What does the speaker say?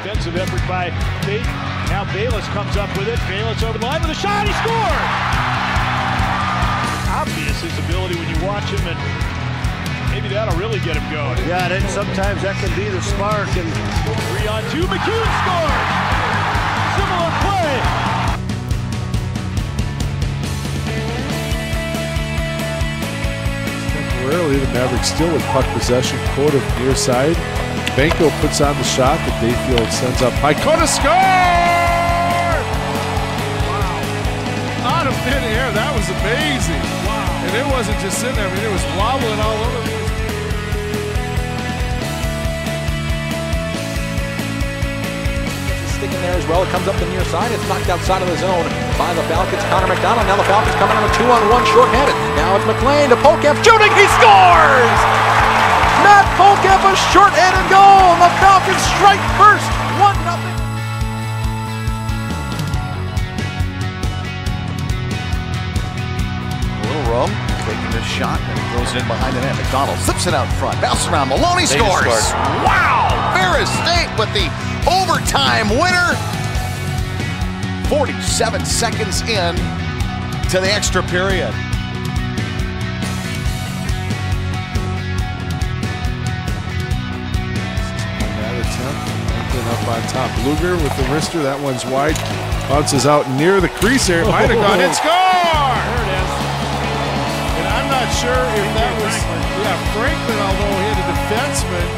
peppered by Tate. Now Bayless comes up with it. Bayless over the line with a shot. He scored! Obvious his ability when you watch him, and maybe that'll really get him going. Yeah, and sometimes that can be the spark. And three on two, McCune scores. Similar play. Temporarily, the Mavericks still with puck possession, quarter of near side. Benko puts on the shot that Dayfield sends up high. Kona score! Wow. Out of thin air, that was amazing. Wow. And it wasn't just sitting there, I mean, it was wobbling all over. Sticking there as well. It comes up the near side. It's knocked outside of the zone by the Falcons. Connor McDonald. Now the Falcons coming on a two-on-one shorthanded. Now it's McLain to Pohlkamp shooting. He scores! Matt Pohlkamp a shorthanded goal. The Falcons strike first. One nothing. A little room, taking this shot, and throws it goes in behind the net. McDonald flips it out front, bounces around. Maloney scores. Wow! Ferris State with the overtime winner. 47 seconds in to the extra period. Up on top. Luger with the wrister. That one's wide. Bounces out near the crease there. Might have gone in. Score! There it is. And I'm not sure if that was, yeah, Franklin, although he had a defenseman,